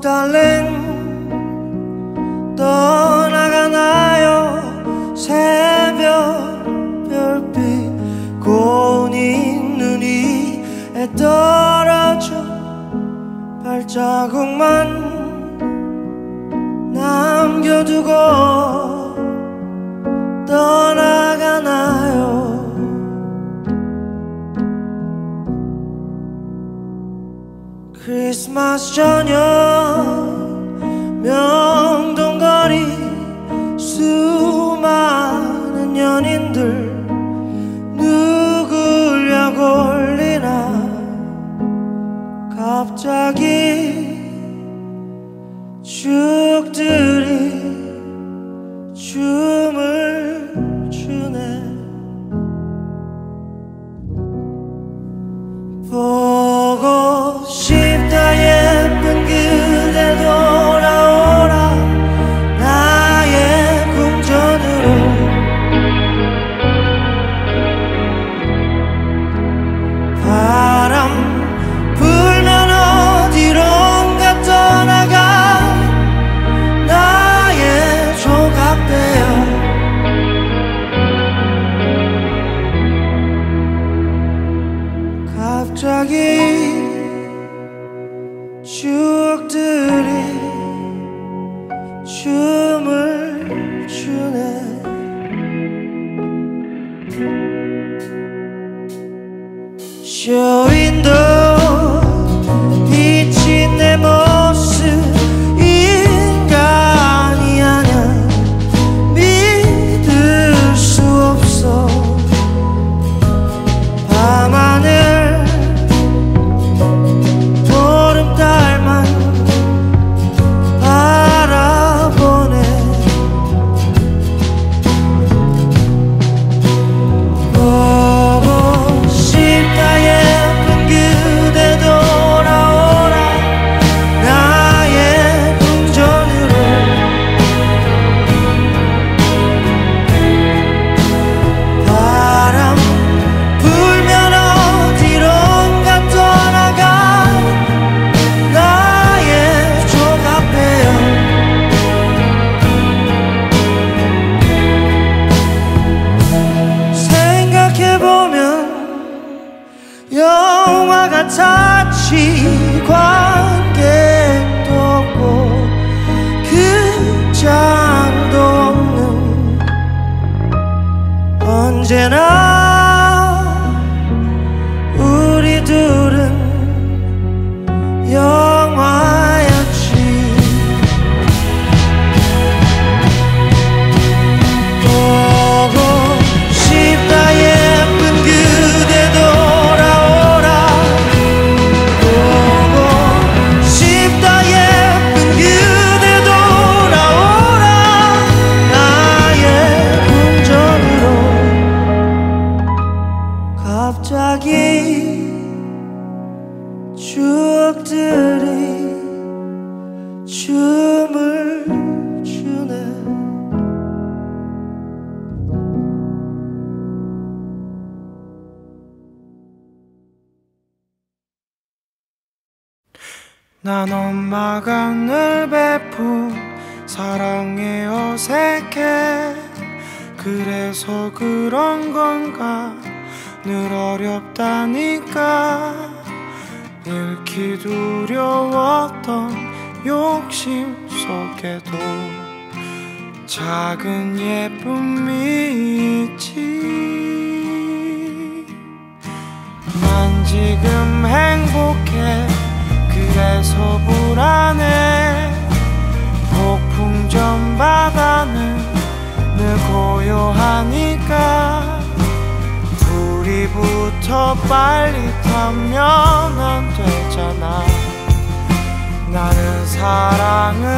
달랭 떠나가나요? 새벽 별빛 고운 눈이 떨어져 발자국만 남겨두고 크리스마스 저녁 면 마강을 베푼 사랑에 어색해. 그래서 그런 건가? 늘 어렵다니까. 잃기 두려웠던 욕심 속에도 작은 빨리 타면 안 되잖아. 나는 사랑을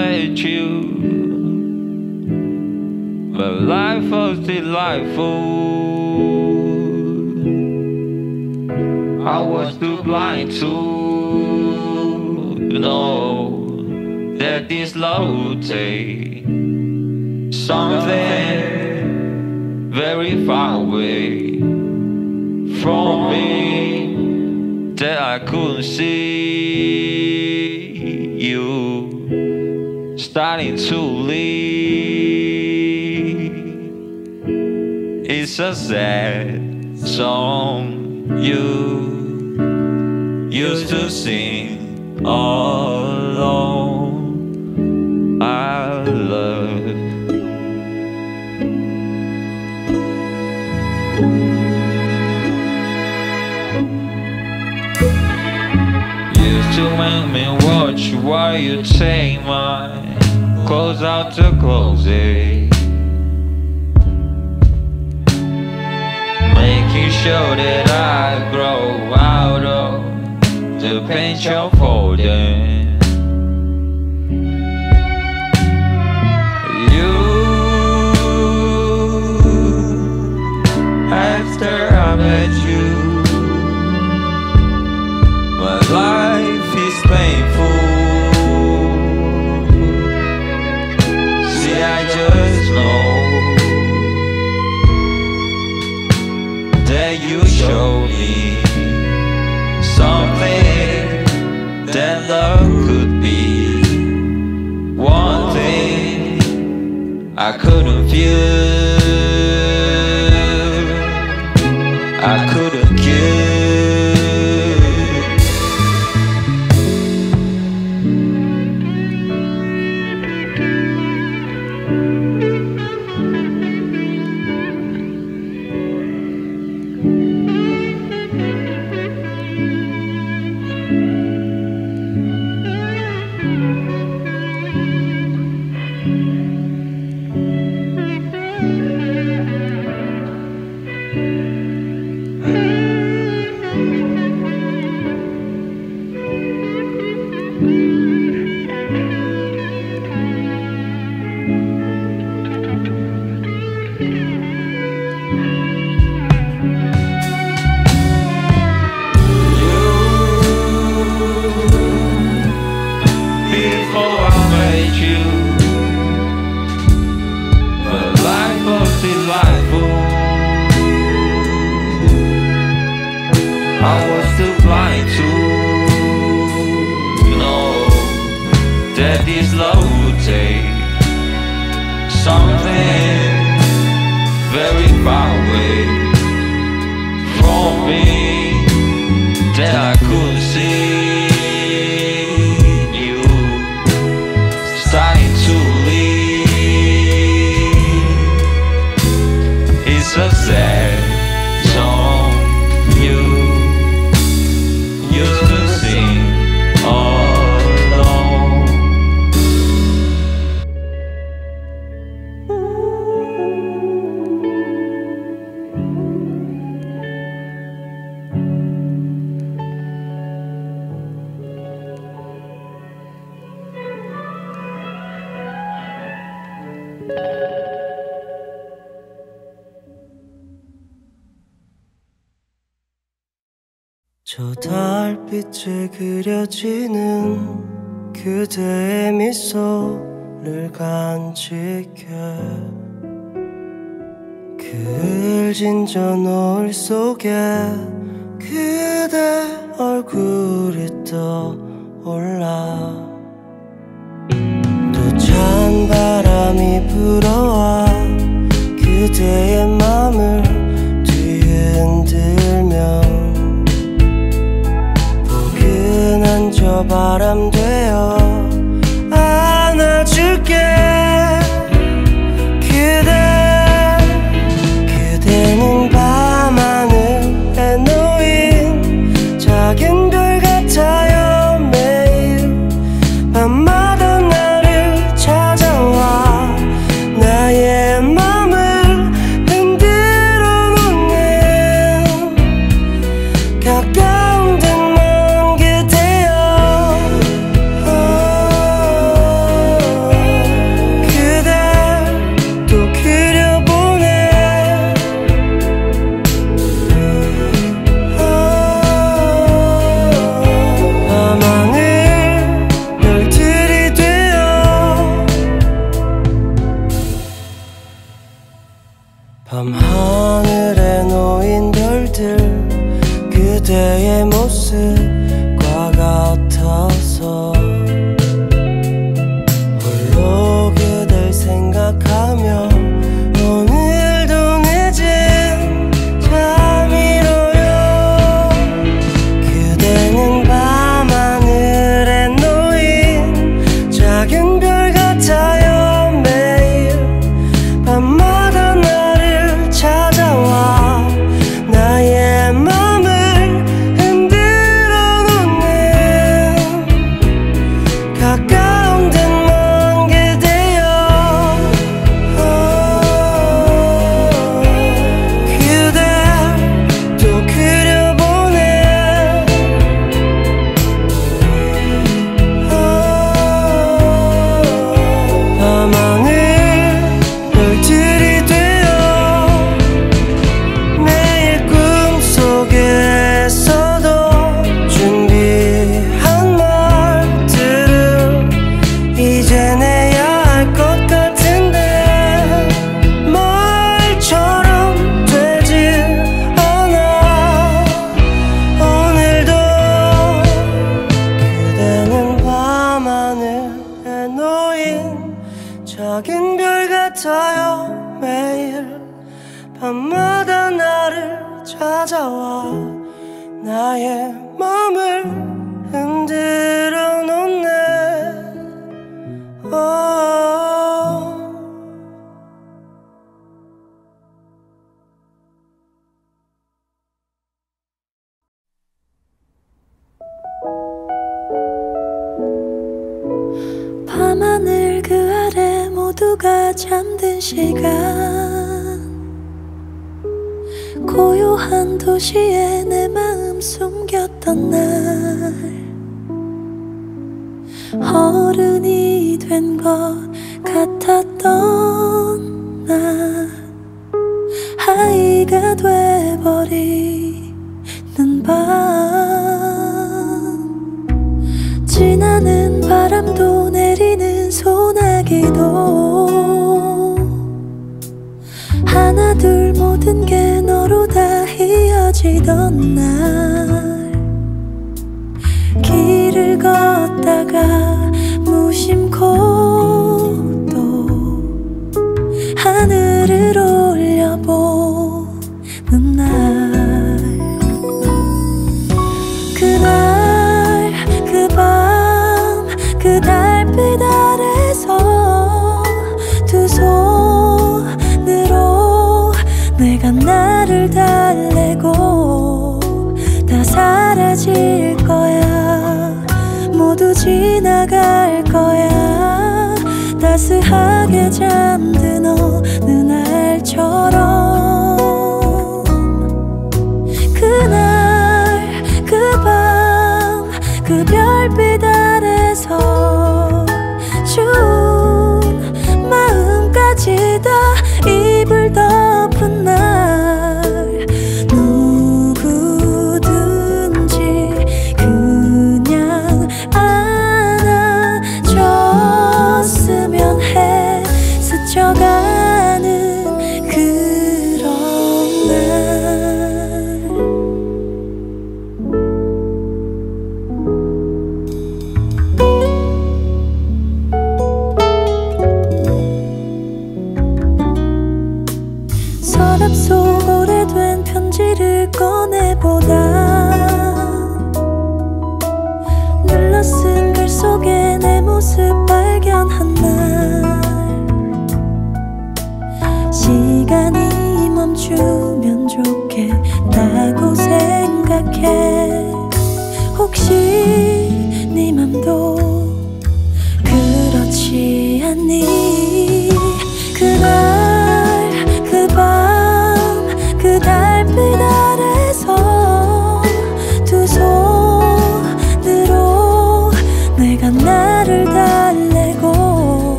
met you. But life was delightful. I was too blind to know that this love would take something very far away from me that I couldn't see you starting to leave. It's a sad song you used to sing all alone. I love. To make me watch while you take my clothes out to closet. Making sure that I grow out of the paint you're folding. You, after I met you, my life is painful. That you show me something that love could be. One thing I couldn't feel, 달빛에 그려지는 그대의 미소를 간직해. 그을 진저 노을 속에 그대 얼굴이 떠올라. 또 찬 바람이 불어와 그대의 맘을 바람 되어 잠든 시간. 고요한 도시에 내 마음 숨겼던 날. 어른이 된 것 같았던 나 아이가 돼버리는 밤.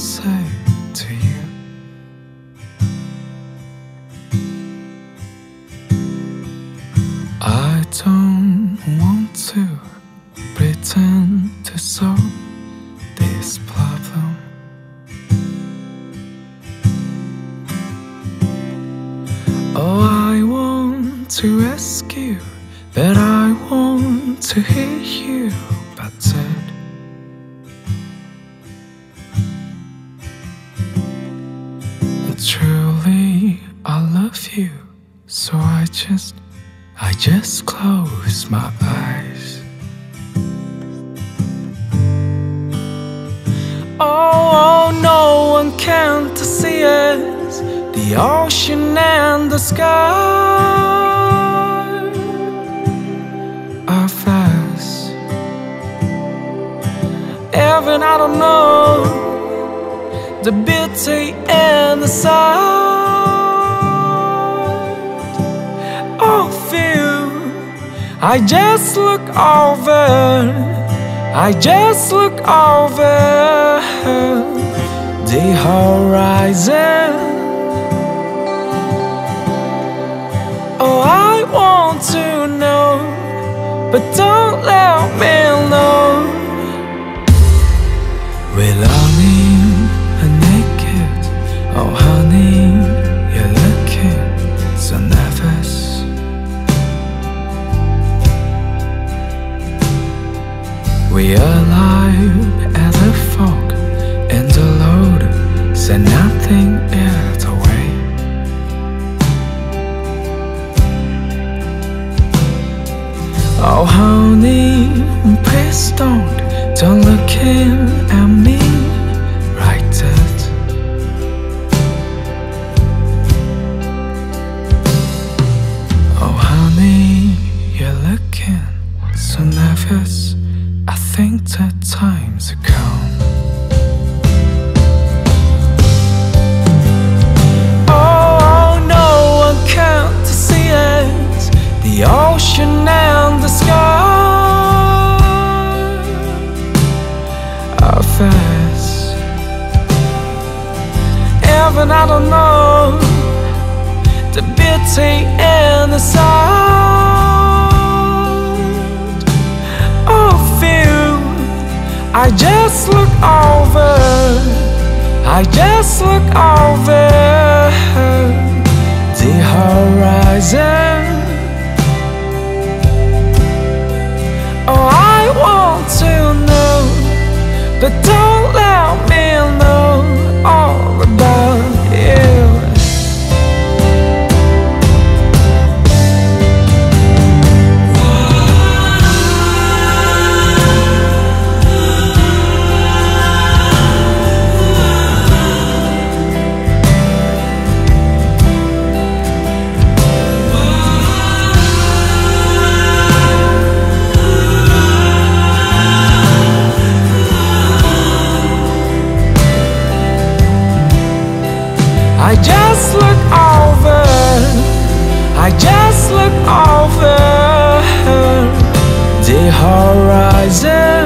sorry I just look over. I just look over the horizon. Oh, I want to know But don't let me know. I just look over. I just look over The horizon.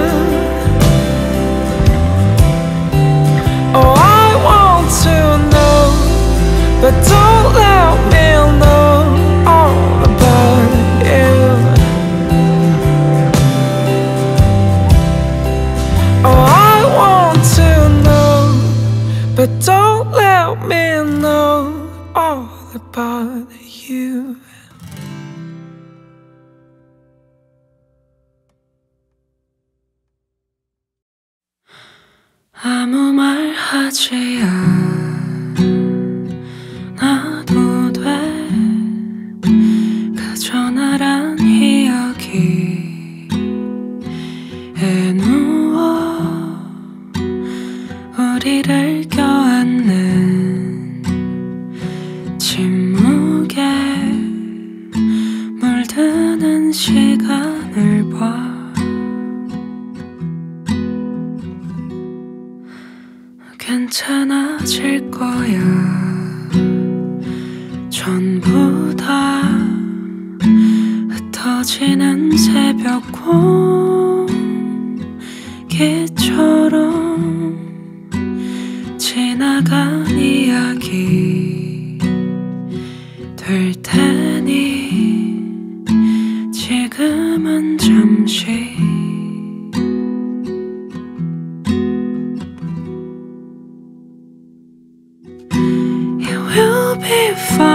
Be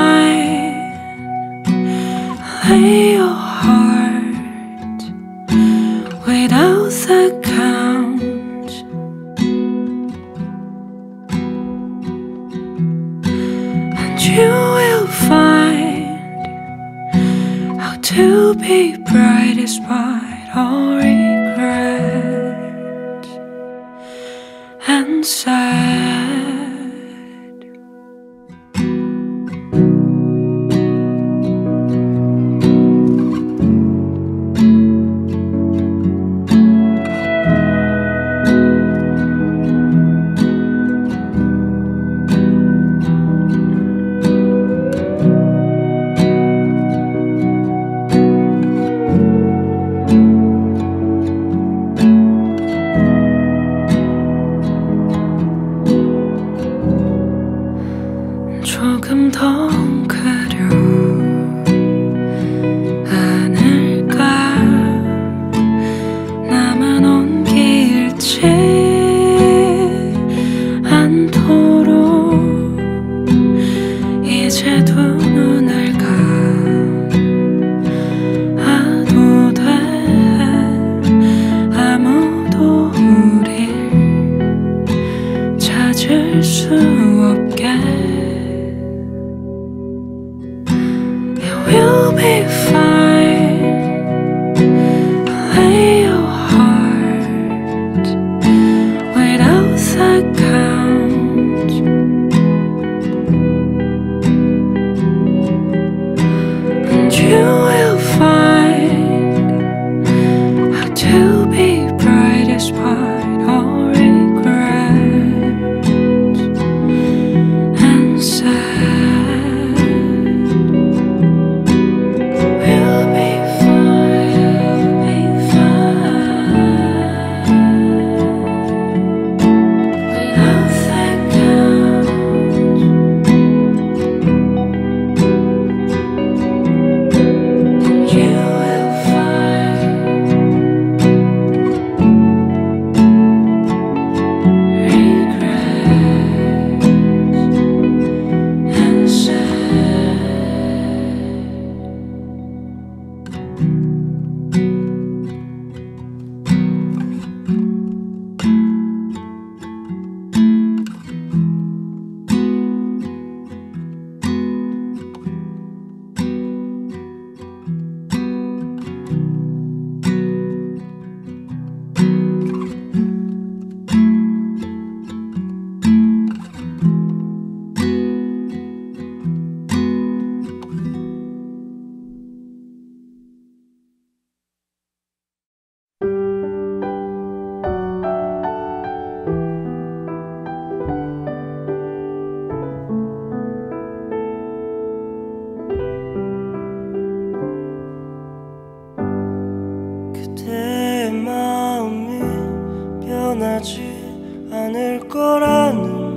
않을 거라는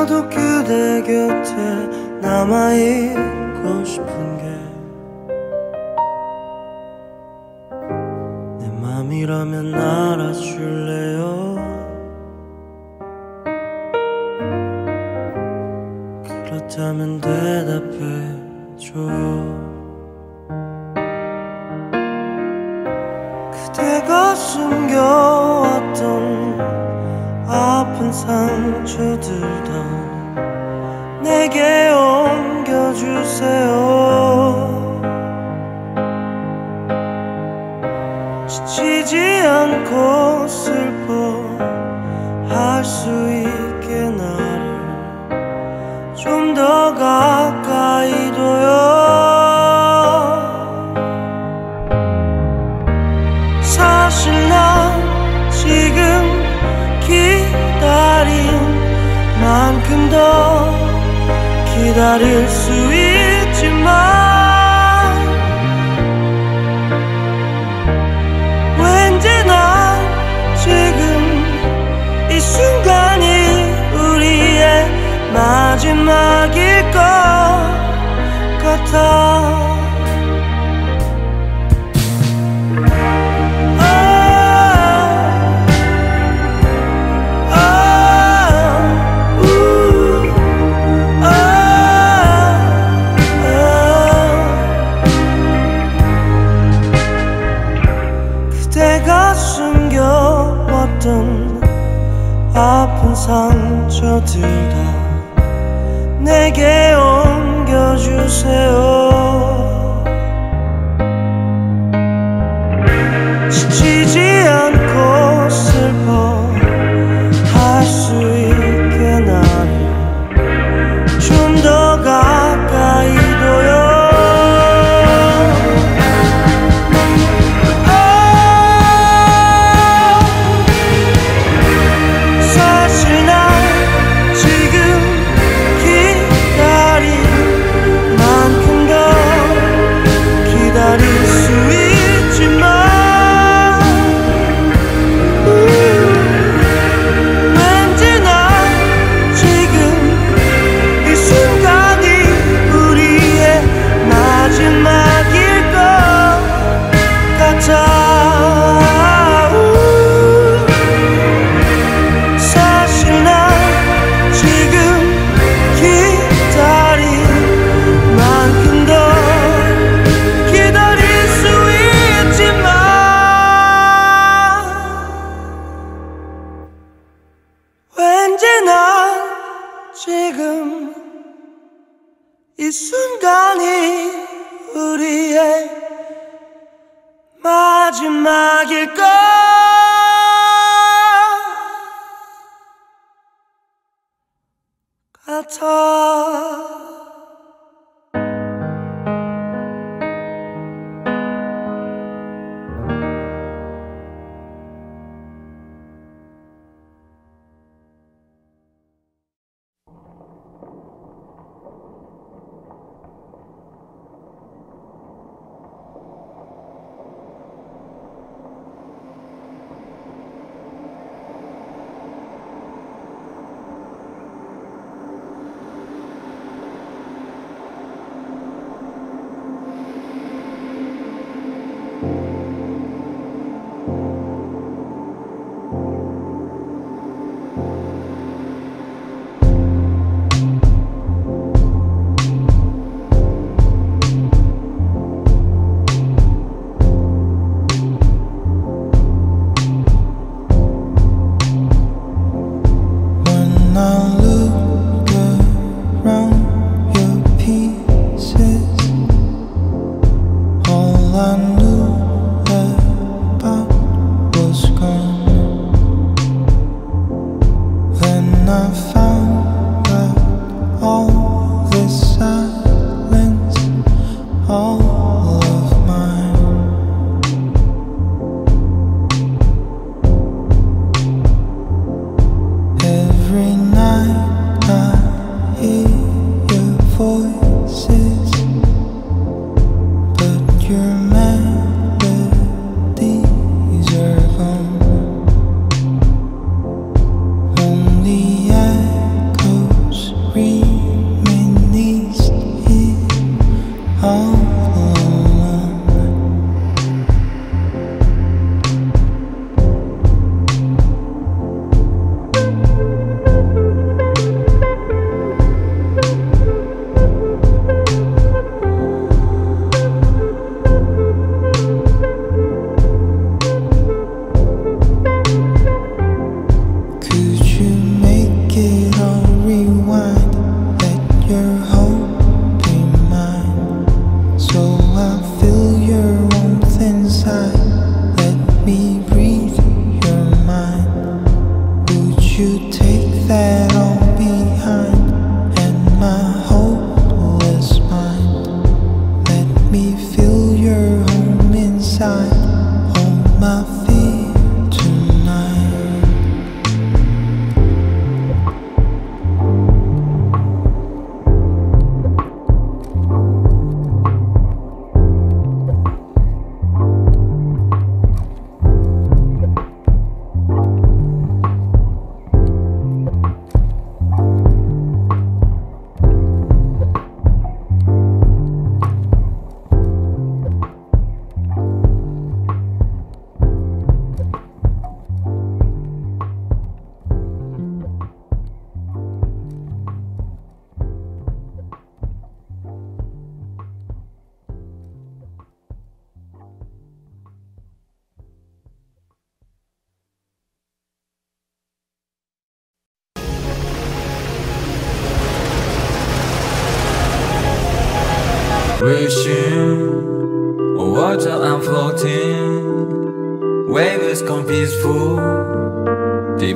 나도 그대 곁에 남아있고 싶은 게 내 맘이라면 알아줄래요? 그렇다면 대답해줘. 항상 주들던 내게 옮겨주세요. 지치지 않고 슬퍼할 수 있는 that is 아픈 상처들 다 내게 옮겨주세요. top.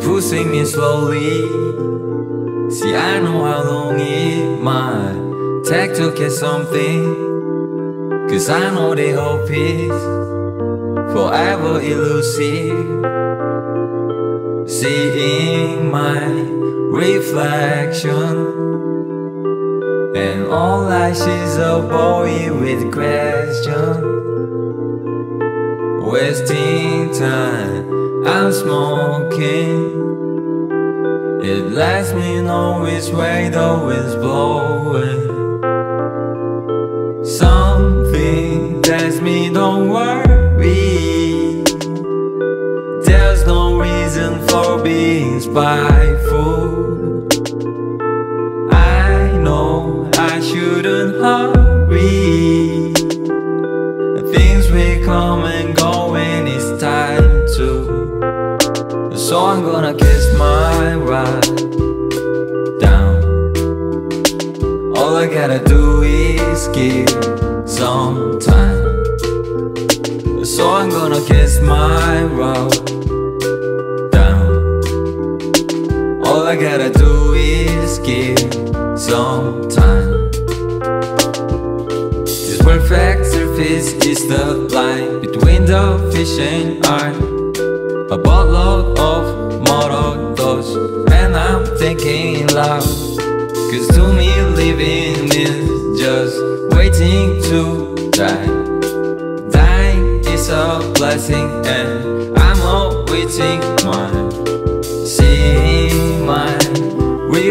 pushing me slowly. See, I know how long it might take to get something. Cause I know the hope is forever elusive Seeing my reflection And all I see is a boy with question Wasting time. I'm smoking. It lets me know which way the wind's blowing. Something tells me don't worry. There's no reason for being spite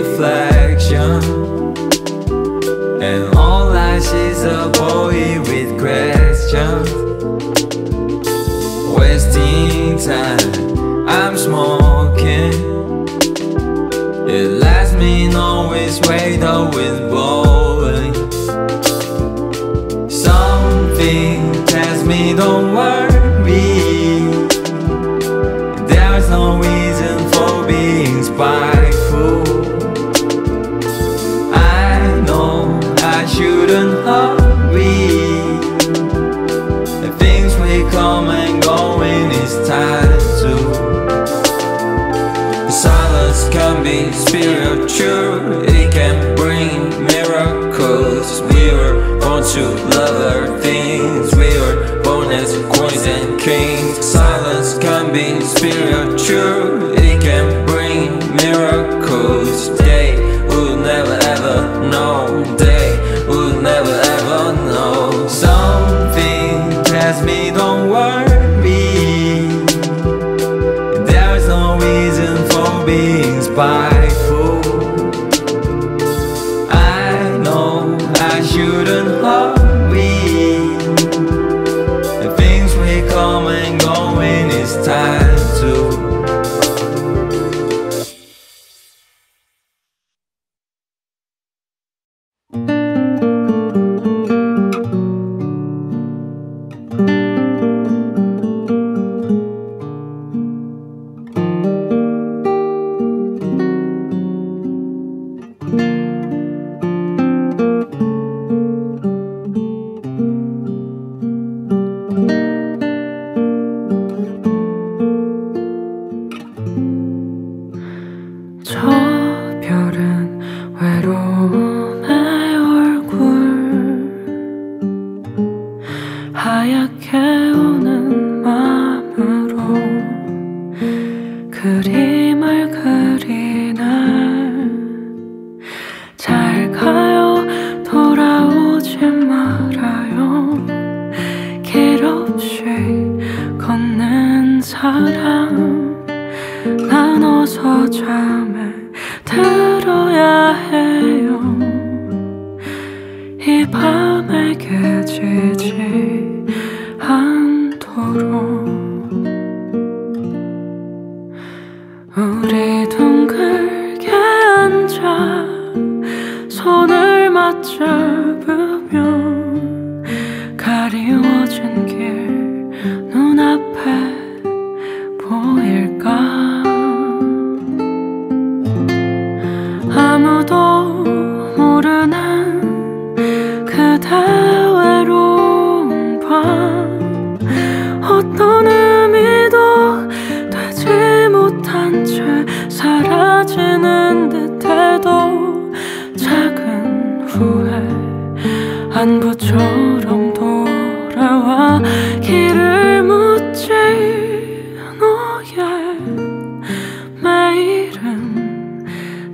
reflection. And all I see is a boy future.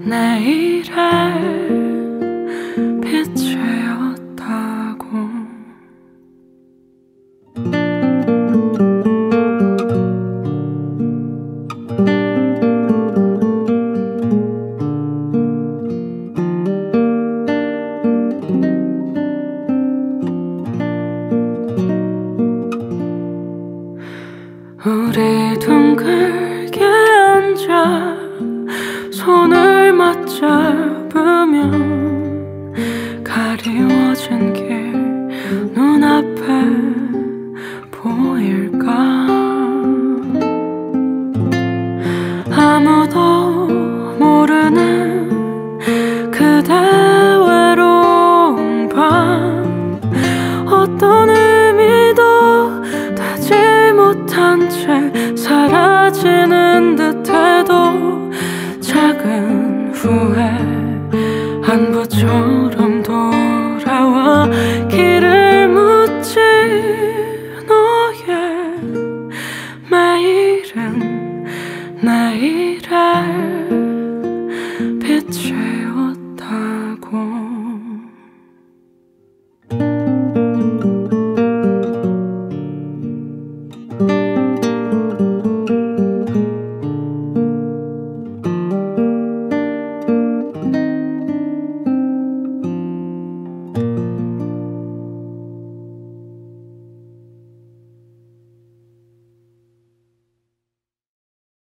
night.